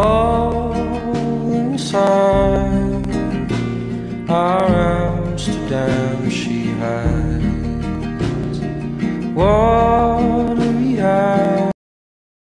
all inside. Our Amsterdam she hides. Watery